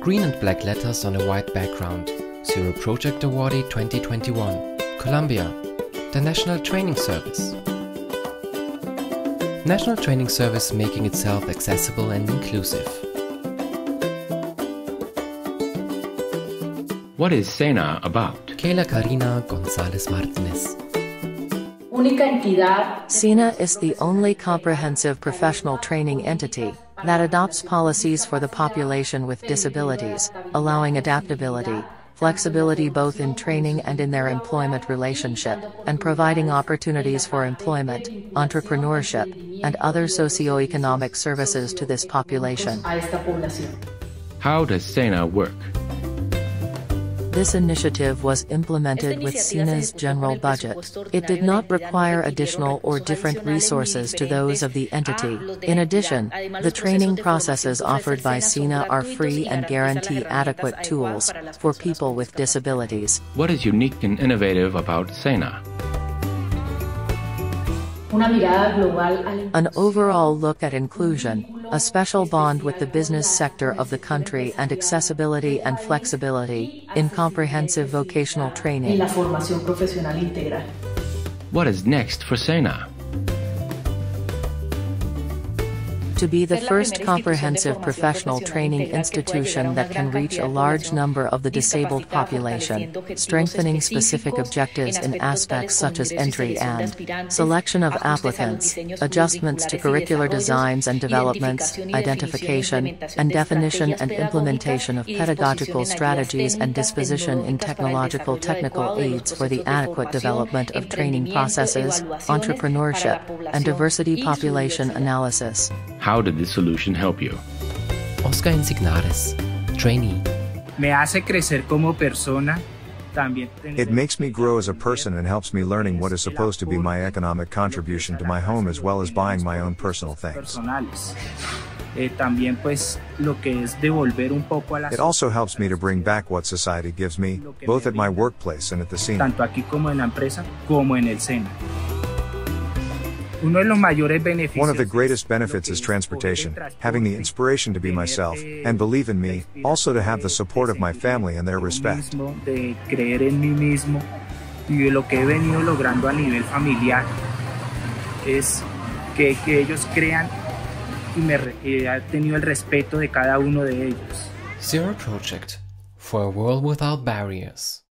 Green and black letters on a white background. Zero Project Awardee 2021. Colombia. The National Training Service. National Training Service making itself accessible and inclusive. What is SENA about? Keyla Karina Gonzalez Martinez. Única entidad. SENA is the only comprehensive professional training entity that adopts policies for the population with disabilities, allowing adaptability, flexibility both in training and in their employment relationship, and providing opportunities for employment, entrepreneurship, and other socioeconomic services to this population. How does SENA work? This initiative was implemented with SENA's general budget. It did not require additional or different resources to those of the entity. In addition, the training processes offered by SENA are free and guarantee adequate tools for people with disabilities. What is unique and innovative about SENA? An overall look at inclusion, a special bond with the business sector of the country and accessibility and flexibility in comprehensive vocational training. What is next for SENA? To be the first comprehensive professional training institution that can reach a large number of the disabled population, strengthening specific objectives in aspects such as entry and selection of applicants, adjustments to curricular designs and developments, identification, and definition and implementation of pedagogical strategies and disposition in technological technical aids for the adequate development of training processes, entrepreneurship, and diversity population analysis. How did this solution help you? Oscar Insignares, trainee. Me hace crecer como persona. It makes me grow as a person and helps me learning what is supposed to be my economic contribution to my home as well as buying my own personal things. It also helps me to bring back what society gives me, both at my workplace and at the scene. One of the greatest benefits is transportation, having the inspiration to be myself, eh, and believe in me, also to have the eh, support of my family and their respect. De creer en mí mismo y lo que he venido logrando a nivel familiar es que, que ellos crean y me he eh, tenido el respeto de cada uno de ellos. Zero Project for a world without barriers.